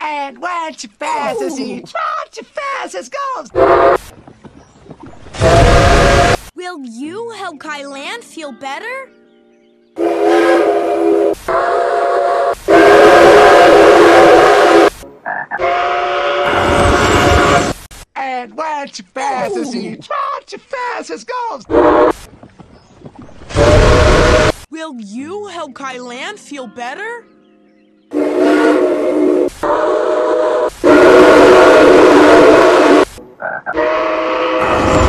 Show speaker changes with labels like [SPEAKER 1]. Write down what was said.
[SPEAKER 1] And once you fast as he once you fast as goes.
[SPEAKER 2] Will you help Kylan feel better?
[SPEAKER 1] And once you fast as he once you fast as goes.
[SPEAKER 2] Will you help Kylan feel better? Yeah.